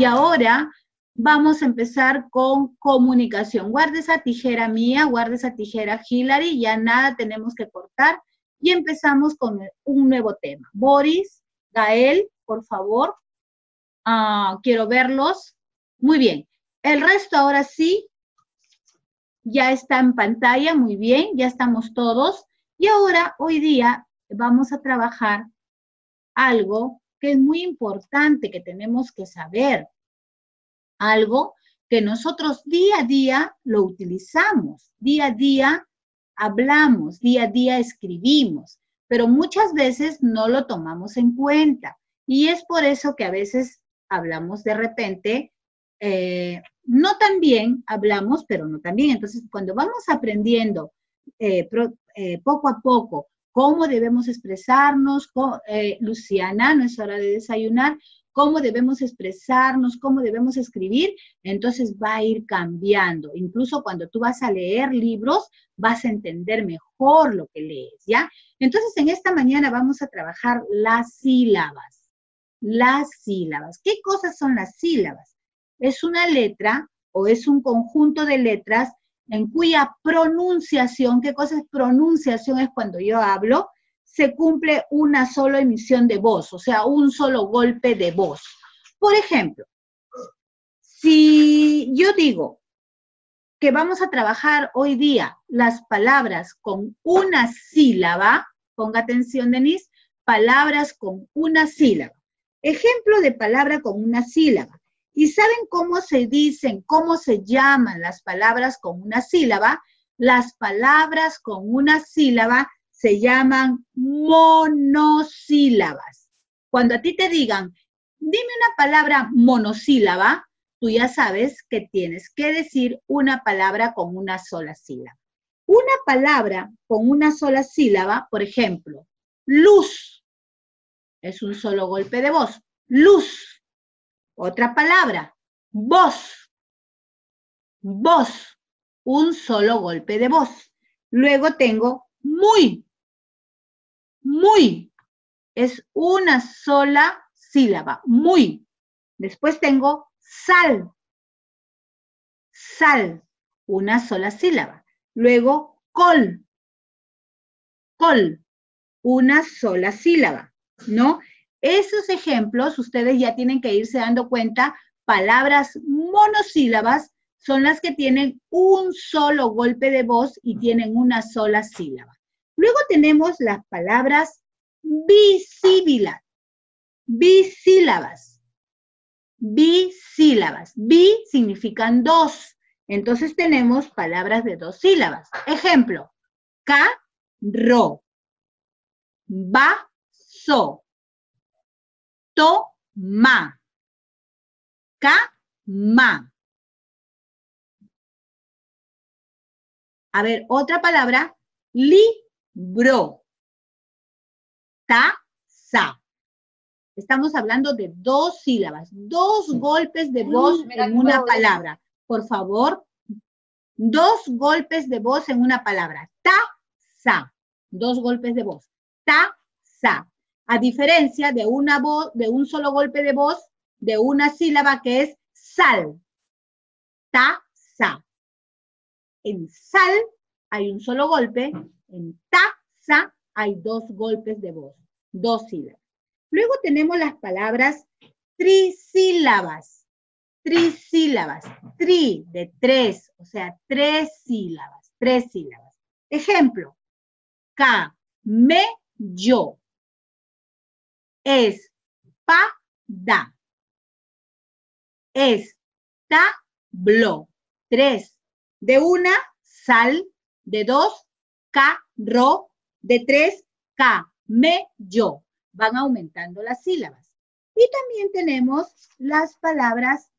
Y ahora vamos a empezar con comunicación. Guarde esa tijera mía, guarde esa tijera Hillary, ya nada tenemos que cortar. Y empezamos con un nuevo tema. Boris, Gael, por favor. Ah, quiero verlos. Muy bien. El resto ahora sí, ya está en pantalla, muy bien, ya estamos todos. Y ahora, hoy día, vamos a trabajar algo que es muy importante, que tenemos que saber. Algo que nosotros día a día lo utilizamos, día a día hablamos, día a día escribimos, pero muchas veces no lo tomamos en cuenta. Y es por eso que a veces hablamos de repente, eh, no tan bien, hablamos, pero no tan bien. Entonces, cuando vamos aprendiendo eh, eh, poco a poco cómo debemos expresarnos, Luciana, no es hora de desayunar, cómo debemos expresarnos, cómo debemos escribir, entonces va a ir cambiando. Incluso cuando tú vas a leer libros, vas a entender mejor lo que lees, ¿ya? Entonces, en esta mañana vamos a trabajar las sílabas. Las sílabas. ¿Qué cosas son las sílabas? Es una letra o es un conjunto de letras en cuya pronunciación, ¿qué cosa es pronunciación? Es cuando yo hablo, se cumple una sola emisión de voz, o sea, un solo golpe de voz. Por ejemplo, si yo digo que vamos a trabajar hoy día las palabras con una sílaba, ponga atención, Denise, palabras con una sílaba. Ejemplo de palabra con una sílaba. ¿Y saben cómo se dicen, cómo se llaman las palabras con una sílaba? Las palabras con una sílaba se llaman monosílabas. Cuando a ti te digan, dime una palabra monosílaba, tú ya sabes que tienes que decir una palabra con una sola sílaba. Una palabra con una sola sílaba, por ejemplo, luz, es un solo golpe de voz. Luz. Otra palabra, voz. Voz, un solo golpe de voz. Luego tengo muy, muy. Es una sola sílaba, muy. Después tengo sal. Sal, una sola sílaba. Luego col. Col, una sola sílaba, ¿no? Esos ejemplos ustedes ya tienen que irse dando cuenta, palabras monosílabas son las que tienen un solo golpe de voz y tienen una sola sílaba. Luego tenemos las palabras bisíbilas, bisílabas, bisílabas. Bi significan dos. Entonces tenemos palabras de dos sílabas. Ejemplo, carro, vaso, toma, cama. A ver, otra palabra, li bro. Taza. Estamos hablando de dos sílabas, dos golpes de voz en una palabra. Por favor, dos golpes de voz en una palabra. Ta-sa. Dos golpes de voz. Ta-sa. A diferencia de una voz, de un solo golpe de voz, de una sílaba que es sal. Ta-sa. En sal hay un solo golpe, en taza hay dos golpes de voz, dos sílabas. Luego tenemos las palabras trisílabas. Trisílabas. Tri de tres, o sea, tres sílabas, tres sílabas. Ejemplo, ca, me, yo. Es, pa, da. Es, ta, blo. Tres. De una, sal. De dos, ro, de tres, ca, me, yo. Van aumentando las sílabas. Y también tenemos las palabras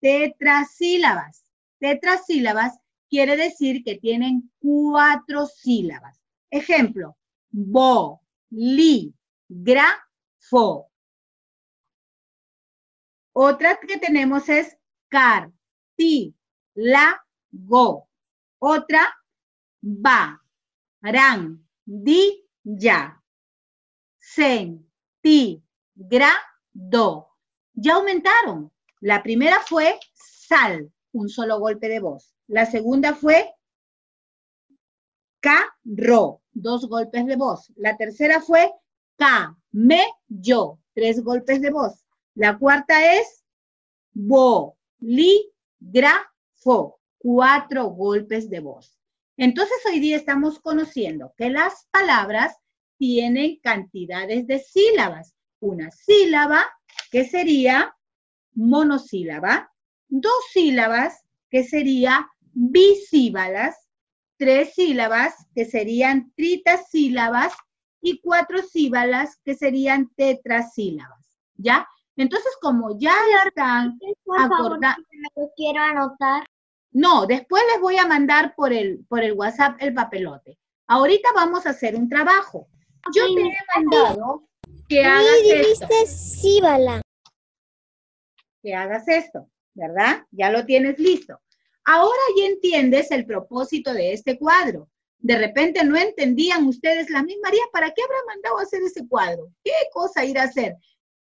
tetrasílabas. Tetrasílabas quiere decir que tienen cuatro sílabas. Ejemplo, bo, li, gra, fo. Otra que tenemos es car, ti, la, go. Otra, ba, ran, di, ya. Sen, ti, gra, do. Ya aumentaron. La primera fue sal, un solo golpe de voz. La segunda fue carro, dos golpes de voz. La tercera fue yo, tres golpes de voz. La cuarta es bolígrafo, cuatro golpes de voz. Entonces hoy día estamos conociendo que las palabras tienen cantidades de sílabas. Una sílaba que sería monosílaba, dos sílabas que sería bisíbalas, tres sílabas que serían tritasílabas y cuatro sílabas que serían tetrasílabas, ¿ya? Entonces, como ya están quiero anotar. No, después les voy a mandar por el, por el WhatsApp el papelote. Ahorita vamos a hacer un trabajo. Yo te he mandado que hagas esto. Síbala. Que hagas esto, ¿verdad? Ya lo tienes listo. Ahora ya entiendes el propósito de este cuadro. De repente no entendían ustedes la misma María, ¿para qué habrá mandado a hacer ese cuadro? ¿Qué cosa ir a hacer?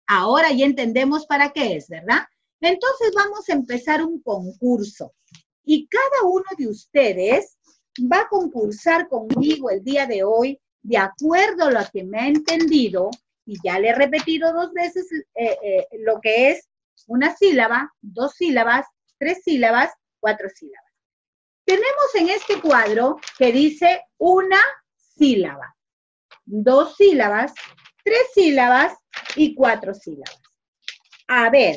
Ahora ya entendemos para qué es, ¿verdad? Entonces vamos a empezar un concurso y cada uno de ustedes va a concursar conmigo el día de hoy de acuerdo a lo que me ha entendido y ya le he repetido dos veces eh, eh, lo que es una sílaba, dos sílabas, tres sílabas, cuatro sílabas. Tenemos en este cuadro que dice una sílaba, dos sílabas, tres sílabas y cuatro sílabas. A ver,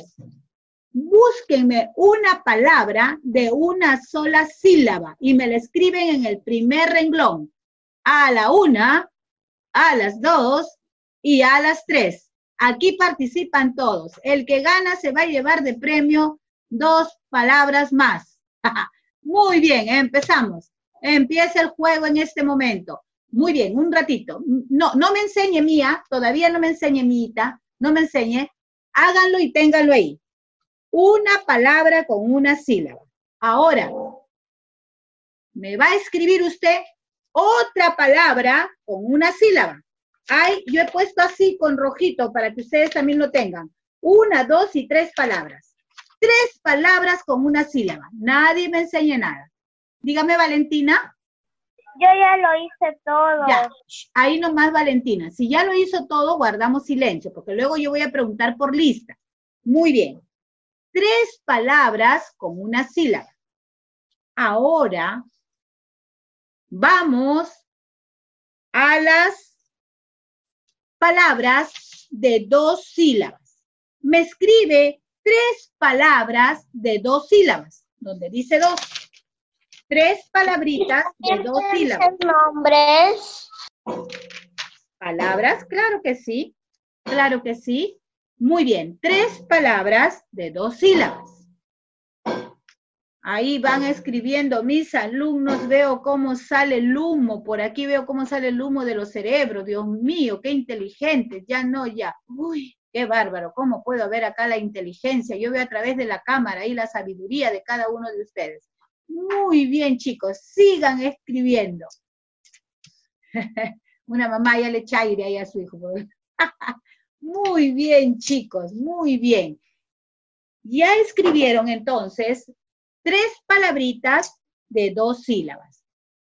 búsquenme una palabra de una sola sílaba y me la escriben en el primer renglón. A la una, a las dos y a las tres. Aquí participan todos. El que gana se va a llevar de premio dos palabras más. Muy bien, empezamos. Empieza el juego en este momento. Muy bien, un ratito. No, no me enseñe mía, todavía no me enseñe mía, no me enseñe. Háganlo y ténganlo ahí. Una palabra con una sílaba. Ahora, me va a escribir usted otra palabra con una sílaba. Ay, yo he puesto así con rojito para que ustedes también lo tengan. Una, dos y tres palabras. Tres palabras con una sílaba. Nadie me enseña nada. Dígame, Valentina. Yo ya lo hice todo. Ya, ahí nomás Valentina. Si ya lo hizo todo, guardamos silencio, porque luego yo voy a preguntar por lista. Muy bien. Tres palabras con una sílaba. Ahora vamos a las palabras de dos sílabas. Me escribe tres palabras de dos sílabas, donde dice dos tres palabritas de dos sílabas. nombres? Palabras, claro que sí, claro que sí. Muy bien, tres palabras de dos sílabas. Ahí van escribiendo mis alumnos, veo cómo sale el humo, por aquí veo cómo sale el humo de los cerebros, Dios mío, qué inteligentes, ya no, ya. Uy, qué bárbaro, ¿cómo puedo ver acá la inteligencia? Yo veo a través de la cámara y la sabiduría de cada uno de ustedes. Muy bien, chicos, sigan escribiendo. Una mamá ya le echa aire ahí a su hijo. muy bien, chicos, muy bien. Ya escribieron entonces tres palabritas de dos sílabas.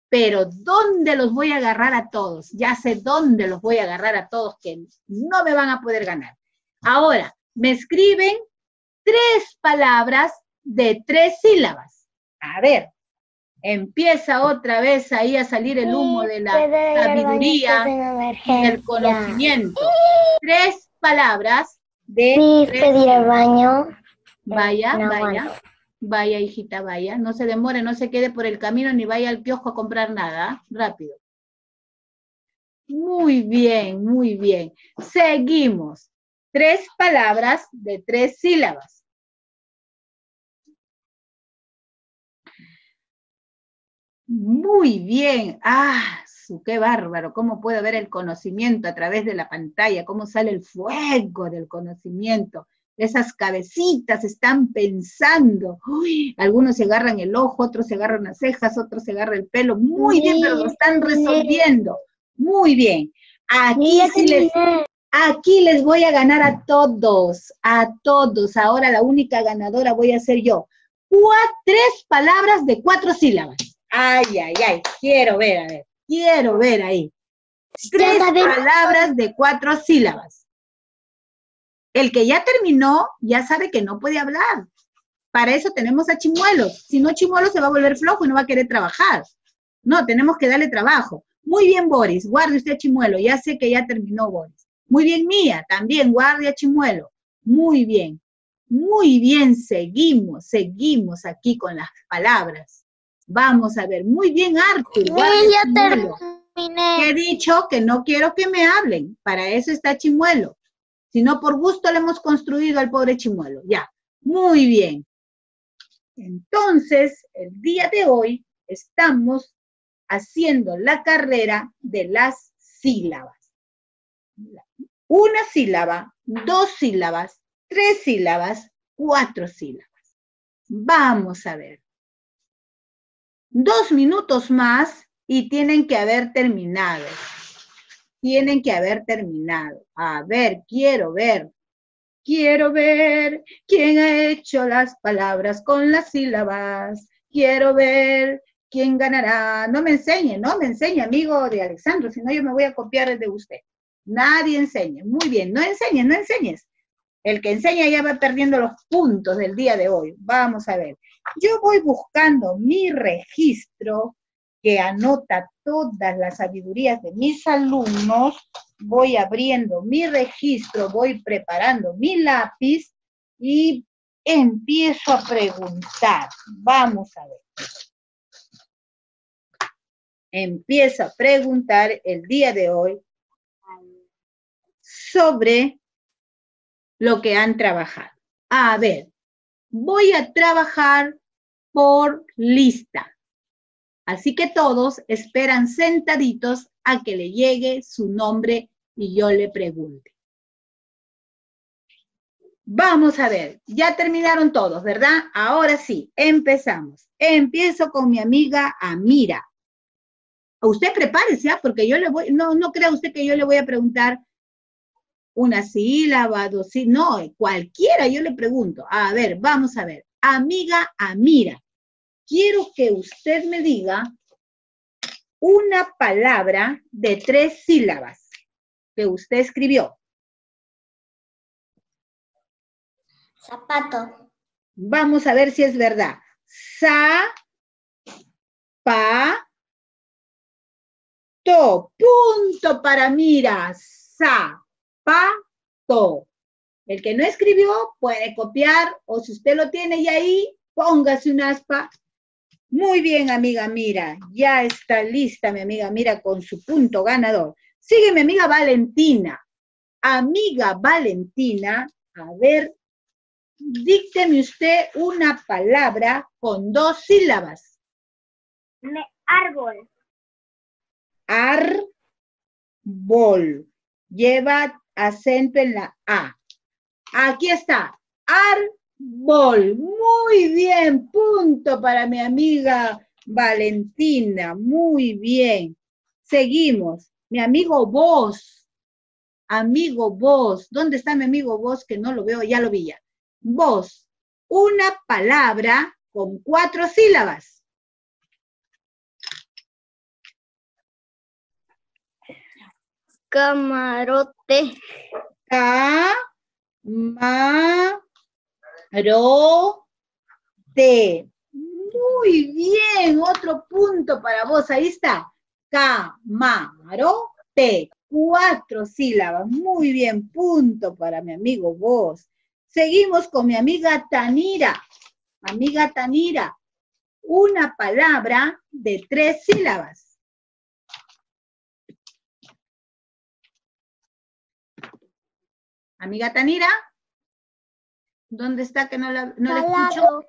Pero ¿dónde los voy a agarrar a todos? Ya sé dónde los voy a agarrar a todos que no me van a poder ganar. Ahora, me escriben tres palabras de tres sílabas. A ver, empieza otra vez ahí a salir el humo de la sabiduría y el conocimiento. Tres palabras de... al baño. Vaya, vaya. Vaya, hijita, vaya. No se demore, no se quede por el camino ni vaya al kiosco a comprar nada. Rápido. Muy bien, muy bien. Seguimos. Tres palabras de tres sílabas. Muy bien. Ah, su, qué bárbaro. ¿Cómo puedo ver el conocimiento a través de la pantalla? ¿Cómo sale el fuego del conocimiento? Esas cabecitas están pensando. Uy, algunos se agarran el ojo, otros se agarran las cejas, otros se agarran el pelo. Muy bien, pero lo están resolviendo. Muy bien. Aquí sí les, Aquí les voy a ganar a todos, a todos. Ahora la única ganadora voy a ser yo. tres palabras de cuatro sílabas. Ay, ay, ay. Quiero ver, a ver. Quiero ver ahí. Tres palabras de cuatro sílabas. El que ya terminó ya sabe que no puede hablar. Para eso tenemos a Chimuelo. Si no, Chimuelo se va a volver flojo y no va a querer trabajar. No, tenemos que darle trabajo. Muy bien, Boris. Guarde usted Chimuelo. Ya sé que ya terminó Boris. Muy bien, Mía. También guardia Chimuelo. Muy bien. Muy bien, seguimos, seguimos aquí con las palabras. Vamos a ver. Muy bien, Arthur. ya terminé. He dicho que no quiero que me hablen. Para eso está Chimuelo. Si no, por gusto le hemos construido al pobre Chimuelo. Ya. Muy bien. Entonces, el día de hoy estamos haciendo la carrera de las sílabas. Una sílaba, dos sílabas, tres sílabas, cuatro sílabas. Vamos a ver. Dos minutos más y tienen que haber terminado. Tienen que haber terminado. A ver, quiero ver. Quiero ver quién ha hecho las palabras con las sílabas. Quiero ver quién ganará. No me enseñe, no me enseñe, amigo de Alexandro, si no yo me voy a copiar de usted. Nadie enseña. Muy bien, no enseñes, no enseñes. El que enseña ya va perdiendo los puntos del día de hoy. Vamos a ver. Yo voy buscando mi registro que anota todas las sabidurías de mis alumnos. Voy abriendo mi registro, voy preparando mi lápiz y empiezo a preguntar. Vamos a ver. Empiezo a preguntar el día de hoy sobre lo que han trabajado. A ver, voy a trabajar por lista. Así que todos esperan sentaditos a que le llegue su nombre y yo le pregunte. Vamos a ver, ya terminaron todos, ¿verdad? Ahora sí, empezamos. Empiezo con mi amiga Amira. Usted prepárese, ¿ah? porque yo le voy, no, no crea usted que yo le voy a preguntar una sílaba, dos sílabas, no, cualquiera yo le pregunto. A ver, vamos a ver. Amiga Amira, quiero que usted me diga una palabra de tres sílabas que usted escribió. Zapato. Vamos a ver si es verdad. Sa, pa, to. Punto para mira. Sa, pato. El que no escribió puede copiar o si usted lo tiene ya ahí, póngase un aspa. Muy bien, amiga Mira. Ya está lista mi amiga Mira con su punto ganador. Sigue mi amiga Valentina. Amiga Valentina, a ver, dícteme usted una palabra con dos sílabas. árbol. Árbol. Lleva acento en la A. Aquí está, árbol. Muy bien, punto para mi amiga Valentina. Muy bien. Seguimos. Mi amigo vos. Amigo vos. ¿Dónde está mi amigo vos? Que no lo veo, ya lo vi ya. Vos. Una palabra con cuatro sílabas. Camarote. Camarote. Muy bien, otro punto para vos. Ahí está. Camarote. Cuatro sílabas. Muy bien, punto para mi amigo vos. Seguimos con mi amiga Tanira. Amiga Tanira. Una palabra de tres sílabas. Amiga Tanira, ¿dónde está que no la, no escucho?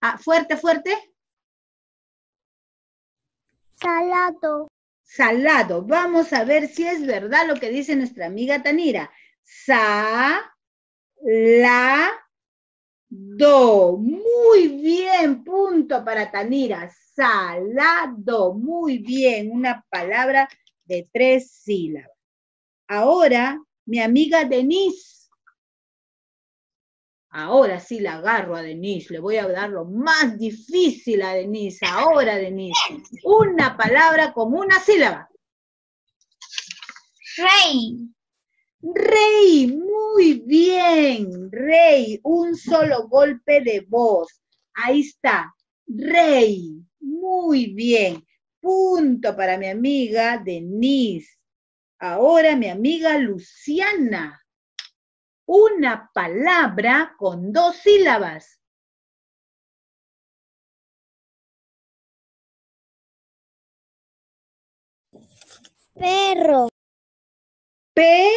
Ah, fuerte, fuerte. Salado. Salado. Vamos a ver si es verdad lo que dice nuestra amiga Tanira. Sa, la, do. Muy bien, punto para Tanira. Salado. Muy bien, una palabra de tres sílabas. Ahora mi amiga Denise. Ahora sí la agarro a Denise, le voy a dar lo más difícil a Denise. Ahora, Denise, una palabra con una sílaba. Rey. Rey, muy bien, rey, un solo golpe de voz. Ahí está, rey, muy bien. Punto para mi amiga Denise. Ahora mi amiga Luciana. Una palabra con dos sílabas. Perro. Perro.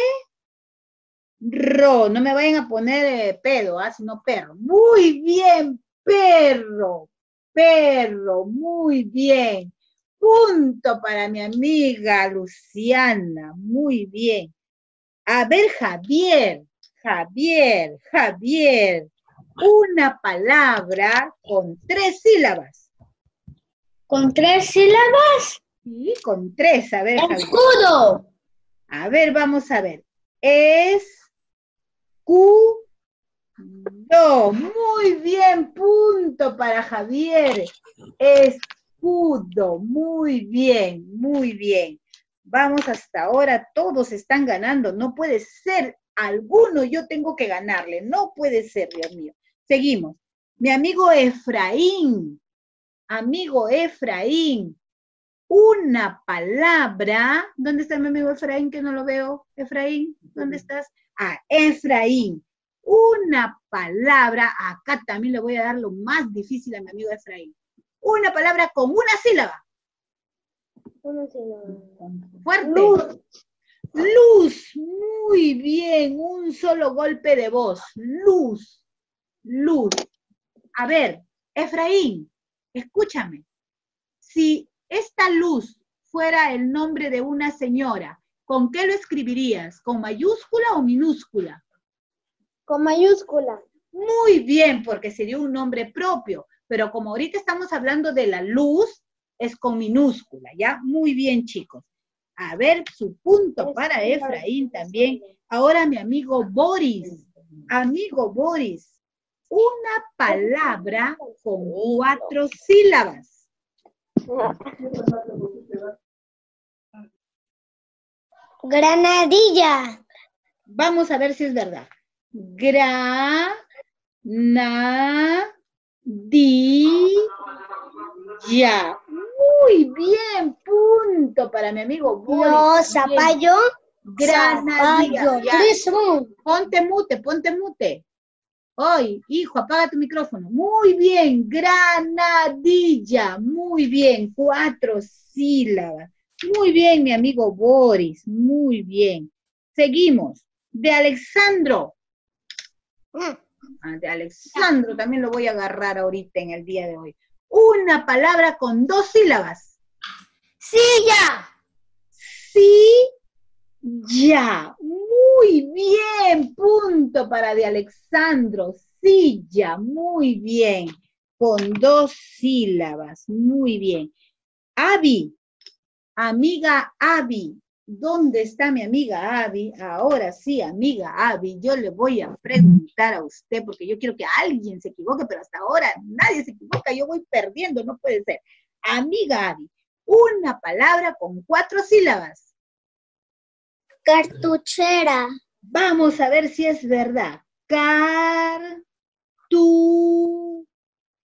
No me vayan a poner eh, pedo, ¿ah? sino perro. Muy bien, perro. Perro, muy bien. Punto para mi amiga Luciana. Muy bien. A ver, Javier. Javier, Javier. Una palabra con tres sílabas. ¿Con tres sílabas? Sí, con tres. A ver, Javier. Escudo. A ver, vamos a ver. Escudo. Muy bien, punto para Javier. Escudo. Muy bien, muy bien. Vamos hasta ahora, todos están ganando. No puede ser alguno, yo tengo que ganarle. No puede ser, Dios mío. Seguimos. Mi amigo Efraín. Amigo Efraín una palabra. ¿Dónde está mi amigo Efraín que no lo veo? Efraín, ¿dónde estás? Ah, Efraín. Una palabra, acá también le voy a dar lo más difícil a mi amigo Efraín. Una palabra con una sílaba. Una sílaba. Fuerte. Luz. Luz, muy bien, un solo golpe de voz. Luz, luz. A ver, Efraín, escúchame. Si esta luz fuera el nombre de una señora, ¿con qué lo escribirías? ¿Con mayúscula o minúscula? Con mayúscula. Muy bien, porque sería un nombre propio, pero como ahorita estamos hablando de la luz, es con minúscula, ¿ya? Muy bien, chicos. A ver, su punto para Efraín también. Ahora mi amigo Boris. Amigo Boris, una palabra con cuatro sílabas. Granadilla. Vamos a ver si es verdad. Granadilla. Muy bien, punto para mi amigo Boris. No, zapallo. Granadilla. Ponte mute, ponte mute. Hoy, hijo, apaga tu micrófono. Muy bien, granadilla. Muy bien, cuatro sílabas. Muy bien, mi amigo Boris. Muy bien. Seguimos. De Alexandro. Mm. Ah, de Alexandro también lo voy a agarrar ahorita en el día de hoy. Una palabra con dos sílabas. Silla. Sí, ya. Muy bien. Punto para de Alexandro. Silla. Muy bien. Con dos sílabas. Muy bien. Avi. Amiga Avi. ¿Dónde está mi amiga Avi? Ahora sí, amiga Avi, yo le voy a preguntar a usted porque yo quiero que alguien se equivoque, pero hasta ahora nadie se equivoca, yo voy perdiendo, no puede ser. Amiga Avi, una palabra con cuatro sílabas. Cartuchera. Vamos a ver si es verdad. Car, tu,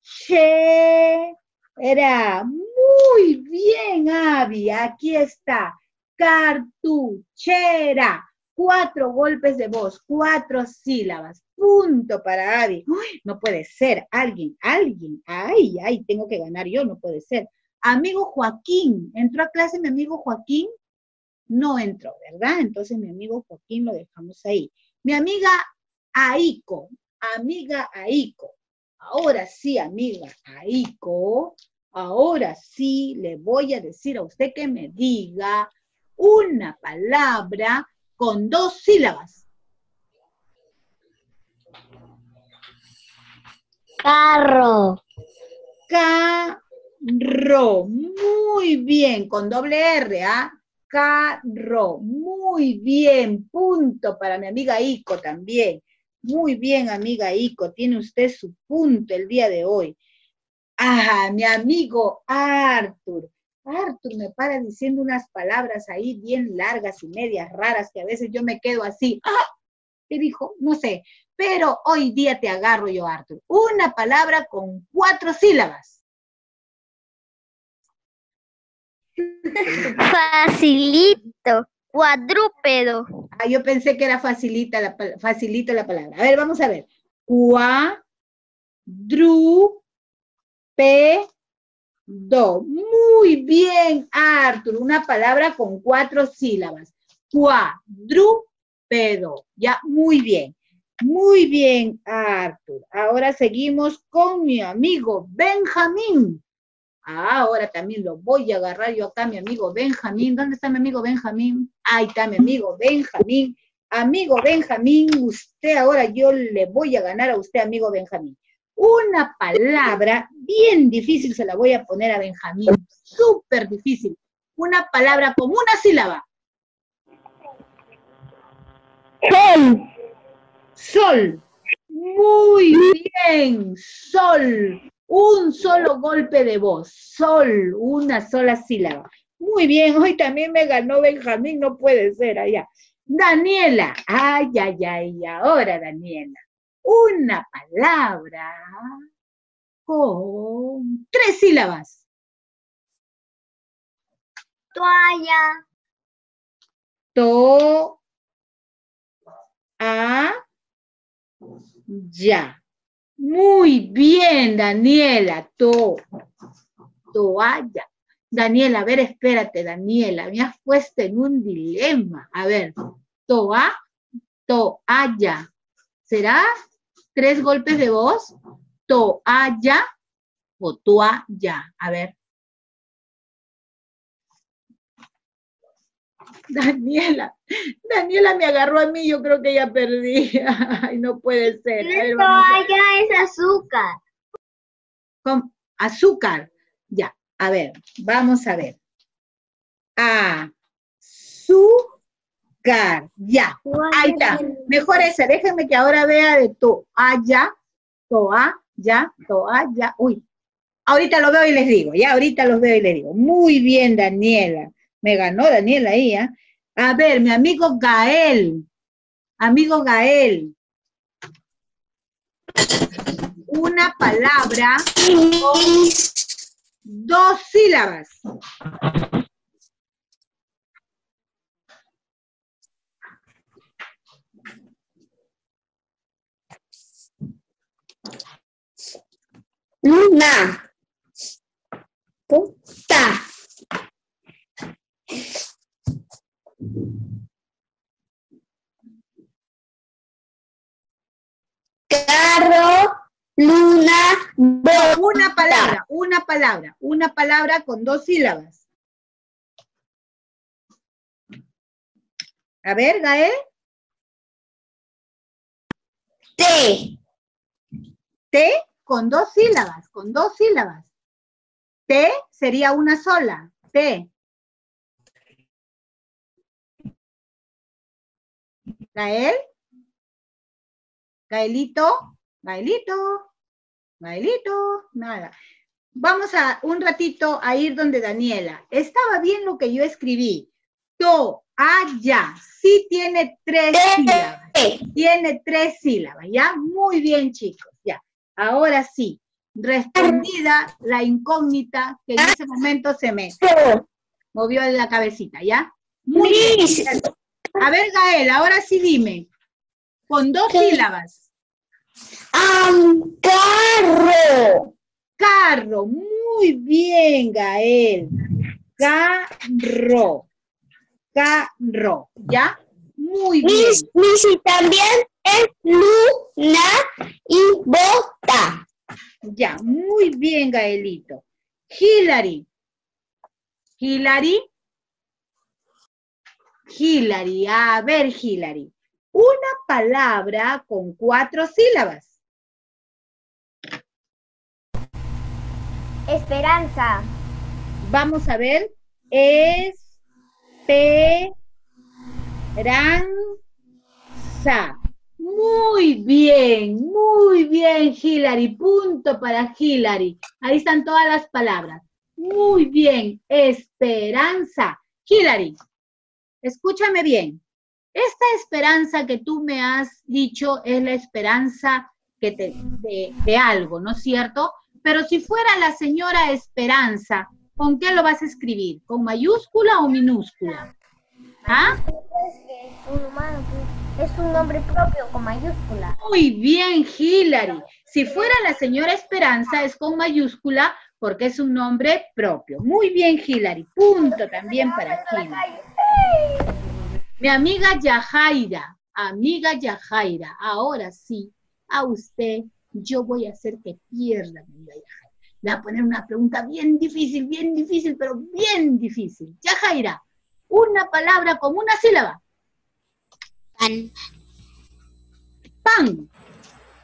che, era. Muy bien, Avi. Aquí está. Cartuchera. Cuatro golpes de voz, cuatro sílabas. Punto para. Uy, no puede ser. Alguien, alguien. Ay, ay, tengo que ganar yo, no puede ser. Amigo Joaquín. ¿Entró a clase mi amigo Joaquín? no entró, ¿verdad? Entonces mi amigo Joaquín lo dejamos ahí. Mi amiga Aiko, amiga Aiko. Ahora sí, amiga Aiko, ahora sí le voy a decir a usted que me diga una palabra con dos sílabas. Carro. Carro. Muy bien, con doble R, ¿ah? Carro. Muy muy bien, punto para mi amiga Ico también. Muy bien, amiga Ico, tiene usted su punto el día de hoy. Ah, mi amigo Arthur. Arthur me para diciendo unas palabras ahí bien largas y medias raras que a veces yo me quedo así. ¡Ah! ¿Qué dijo? No sé. Pero hoy día te agarro yo, Arthur. Una palabra con cuatro sílabas. Facilito. Cuadrúpedo. Ah, yo pensé que era facilita la, facilito la palabra. A ver, vamos a ver. Cua, dru, pe, do. Muy bien, Arthur. Una palabra con cuatro sílabas. Cuadrúpedo. Ya, muy bien. Muy bien, Arthur. Ahora seguimos con mi amigo Benjamín. Ah, ahora también lo voy a agarrar yo acá, mi amigo Benjamín. ¿Dónde está mi amigo Benjamín? Ahí está mi amigo Benjamín. Amigo Benjamín, usted ahora yo le voy a ganar a usted, amigo Benjamín. Una palabra bien difícil se la voy a poner a Benjamín. Súper difícil. Una palabra con una sílaba. Sol. Sol. Muy bien. Sol. Un solo golpe de voz. Sol. Una sola sílaba. Muy bien. Hoy también me ganó Benjamín. No puede ser allá. Daniela. Ay, ay, ay. Ahora, Daniela. Una palabra con tres sílabas. Toalla. To. A. Ya. Muy bien, Daniela. To. Toalla. Daniela, a ver, espérate, Daniela. Me has puesto en un dilema. A ver. Toa. Toalla. ¿Será tres golpes de voz? Toalla o toalla. A ver. Daniela, Daniela me agarró a mí, yo creo que ya perdí. Ay, no puede ser. A ver, Toalla es azúcar. con azúcar. Ya, a ver, vamos a ver. Azúcar. Ya, ahí está. Mejor ese, déjenme que ahora vea de toalla, toalla, toalla. Uy, ahorita lo veo y les digo, ya, ahorita los veo y les digo. Muy bien, Daniela. Me ganó Daniela ahí, ¿ah? A ver, mi amigo Gael. Amigo Gael. Una palabra con dos sílabas. Luna. Puta. Carro, luna. Una palabra, una palabra, una palabra con dos sílabas. A ver, Gael. T. T con dos sílabas, con dos sílabas. T sería una sola. T. Gael. Gaelito. Gaelito. Gaelito. Nada. Vamos a un ratito a ir donde Daniela. Estaba bien lo que yo escribí. To, ya. Sí tiene tres sílabas. Tiene tres sílabas, ¿ya? Muy bien, chicos, ya. Ahora sí, respondida la incógnita que en ese momento se me movió en la cabecita, ¿ya? Muy bien. A ver, Gael, ahora sí dime. Con dos ¿Qué? sílabas. Am, carro. Carro. Muy bien, Gael. Carro. Carro. ¿Ya? Muy bien. Y también es luna y bota. Ya, muy bien, Gaelito. Hillary. Hillary. Hillary, a ver, Hillary. Una palabra con cuatro sílabas. Esperanza. Vamos a ver. Es, pe, Esperanza. Muy bien, muy bien, Hilary. Punto para Hilary. Ahí están todas las palabras. Muy bien, esperanza. Hilary, escúchame bien. Esta esperanza que tú me has dicho es la esperanza que te, de, algo, ¿no es cierto? Pero si fuera la señora Esperanza, ¿con qué lo vas a escribir? ¿Con mayúscula o minúscula? ¿Ah? Es un nombre propio con mayúscula. Muy bien, Hilary. Si fuera la señora Esperanza, es con mayúscula porque es un nombre propio. Muy bien, Hilary. Punto también para Hilary. Mi amiga Yajaira, amiga Yajaira, ahora sí, a usted yo voy a hacer que pierda, amiga Yajaira. Le voy a poner una pregunta bien difícil, bien difícil, pero bien difícil. Yajaira, una palabra con una sílaba. Pan. Pan.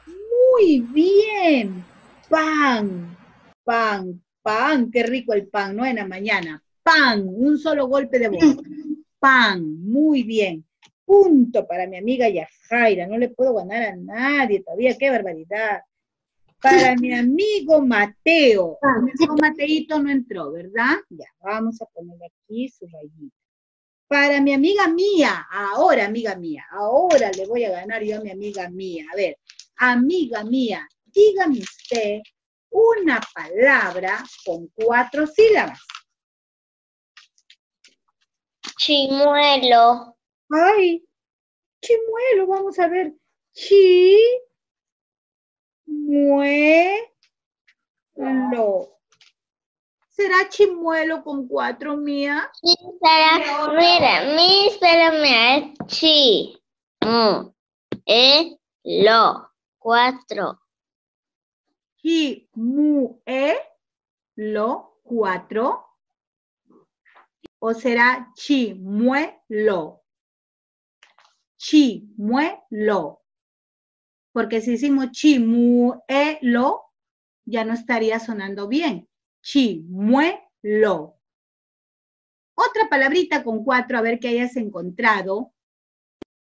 Muy bien. Pan pan, pan, qué rico el pan, no en la mañana. Pan, un solo golpe de voz. Pan, muy bien. Punto para mi amiga Yajaira, no le puedo ganar a nadie todavía, qué barbaridad. Para mi amigo Mateo, mi amigo Mateito no entró, ¿verdad? Ya, vamos a poner aquí su rayita. Para mi amiga mía, ahora amiga mía, ahora le voy a ganar yo a mi amiga mía. A ver, amiga mía, dígame usted una palabra con cuatro sílabas. Chimuelo. Ay, chimuelo, vamos a ver. Chi, ¿Será chimuelo con cuatro mía? Sí, será, mira, mi mía es chi, mu, e, lo, cuatro. Chi, mu, e, lo, cuatro. O será chi, mue, lo. Chi, mue, lo. Porque si hicimos chi, mu, e, lo, ya no estaría sonando bien. Chi, mue, lo. Otra palabrita con cuatro, a ver qué hayas encontrado.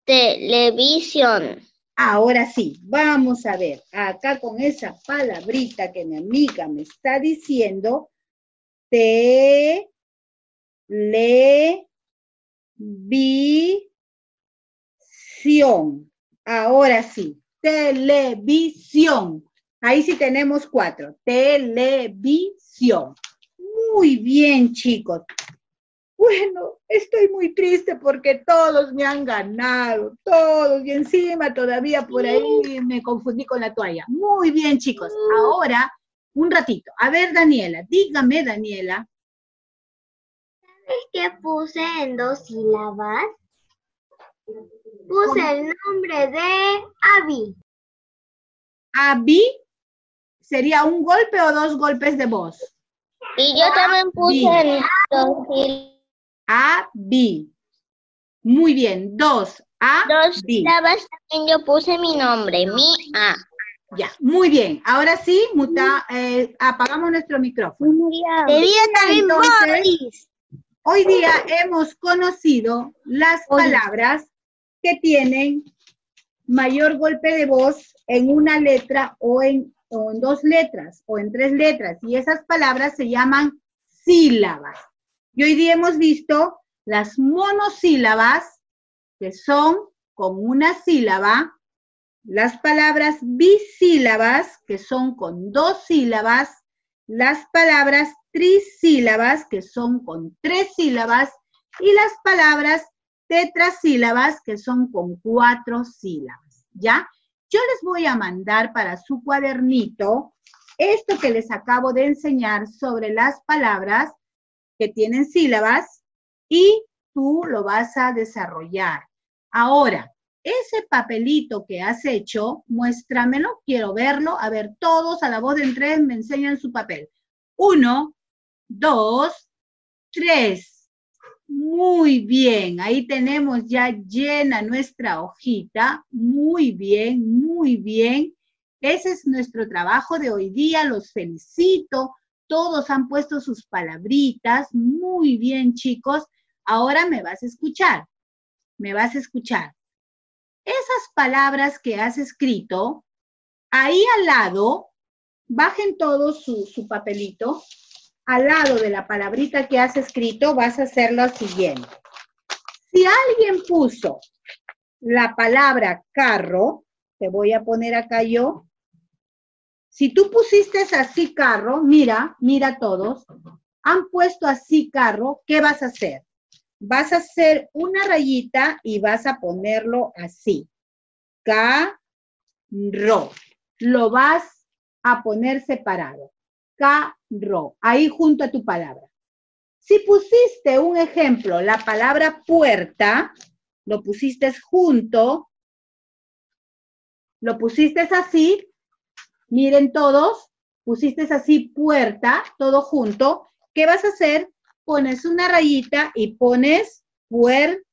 Televisión. Ahora sí, vamos a ver, acá con esa palabrita que mi amiga me está diciendo, te, le. Ahora sí, televisión. Ahí sí tenemos cuatro. Televisión. Muy bien, chicos. Bueno, estoy muy triste porque todos me han ganado, todos, y encima todavía por ahí me confundí con la toalla. Muy bien, chicos. Ahora, un ratito. A ver, Daniela, dígame, Daniela. ¿Sabes qué puse en dos sílabas? Puse el nombre de Abby. ¿Abby? ¿Sería un golpe o dos golpes de voz? Y yo también puse en dos sílabas. A, B. Muy bien, dos, A, Dos sílabas también yo puse mi nombre, mi A. Ya, muy bien. Ahora sí, muta, eh, apagamos nuestro micrófono. Entonces, hoy día hemos conocido las palabras que tienen mayor golpe de voz en una letra o en, o en dos letras o en tres letras. Y esas palabras se llaman sílabas. Y hoy día hemos visto las monosílabas, que son con una sílaba, las palabras bisílabas, que son con dos sílabas, las palabras trisílabas, que son con tres sílabas, y las palabras tetrasílabas, que son con cuatro sílabas, ¿ya? Yo les voy a mandar para su cuadernito esto que les acabo de enseñar sobre las palabras que tienen sílabas y tú lo vas a desarrollar. Ahora, ese papelito que has hecho, muéstramelo, quiero verlo. A ver, todos a la voz de tres me enseñan su papel. Uno, dos, tres. Muy bien, ahí tenemos ya llena nuestra hojita. Muy bien, muy bien. Ese es nuestro trabajo de hoy día. Los felicito. Todos han puesto sus palabritas. Muy bien, chicos. Ahora me vas a escuchar. me vas a escuchar. Esas palabras que has escrito, ahí al lado, bajen todos su, su papelito, al lado de la palabrita que has escrito, vas a hacer lo siguiente. Si alguien puso la palabra carro, te voy a poner acá yo, si tú pusiste así carro, mira, mira todos, han puesto así carro, ¿qué vas a hacer? Vas a hacer una rayita y vas a ponerlo así. Carro. Lo vas a poner separado. Carro. Ahí junto a tu palabra. Si pusiste un ejemplo, la palabra puerta, lo pusiste junto, lo pusiste así, Miren todos, pusiste así puerta, todo junto. ¿Qué vas a hacer? Pones una rayita y pones puerta.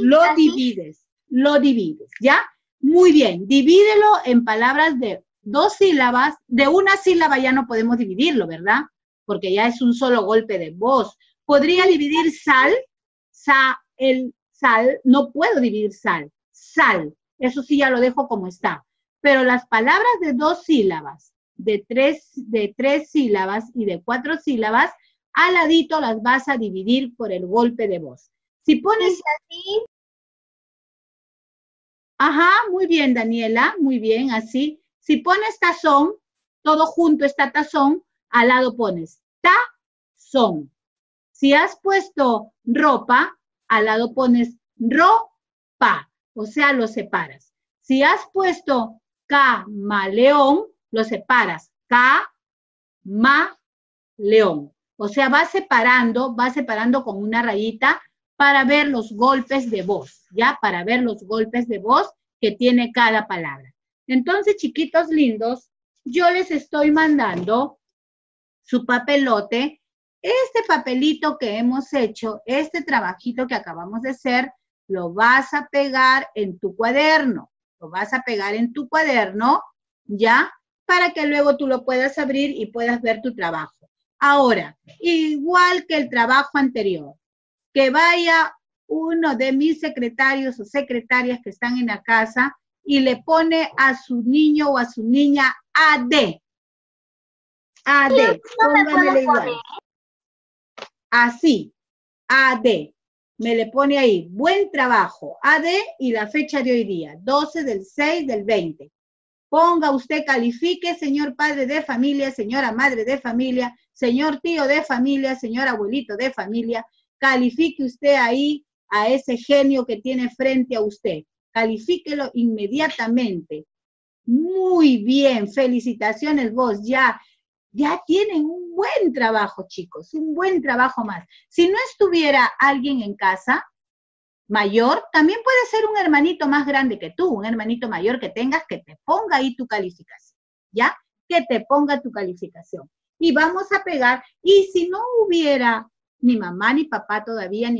Lo divides, lo divides, ¿ya? Muy bien, divídelo en palabras de dos sílabas. De una sílaba ya no podemos dividirlo, ¿verdad? Porque ya es un solo golpe de voz. ¿Podría dividir sal? Sa, el sal, no puedo dividir sal. Sal, eso sí ya lo dejo como está pero las palabras de dos sílabas, de tres, de tres sílabas y de cuatro sílabas, al ladito las vas a dividir por el golpe de voz. Si pones así. Ajá, muy bien, Daniela, muy bien, así. Si pones tazón, todo junto está tazón, al lado pones tazón. Si has puesto ropa, al lado pones ropa, o sea, lo separas. Si has puesto camaleón, lo separas. Ca-ma-león. O sea, vas separando, vas separando con una rayita para ver los golpes de voz, ¿ya? Para ver los golpes de voz que tiene cada palabra. Entonces, chiquitos lindos, yo les estoy mandando su papelote. Este papelito que hemos hecho, este trabajito que acabamos de hacer, lo vas a pegar en tu cuaderno lo vas a pegar en tu cuaderno, ¿ya? Para que luego tú lo puedas abrir y puedas ver tu trabajo. Ahora, igual que el trabajo anterior, que vaya uno de mis secretarios o secretarias que están en la casa y le pone a su niño o a su niña AD. AD. Pónganle igual. Así. AD me le pone ahí, buen trabajo, AD y la fecha de hoy día, 12 del 6 del 20. Ponga usted, califique, señor padre de familia, señora madre de familia, señor tío de familia, señor abuelito de familia, califique usted ahí a ese genio que tiene frente a usted. Califíquelo inmediatamente. Muy bien, felicitaciones vos, ya ya tienen un buen trabajo, chicos, un buen trabajo más. Si no estuviera alguien en casa mayor, también puede ser un hermanito más grande que tú, un hermanito mayor que tengas que te ponga ahí tu calificación, ¿ya? Que te ponga tu calificación. Y vamos a pegar, y si no hubiera ni mamá ni papá todavía, ni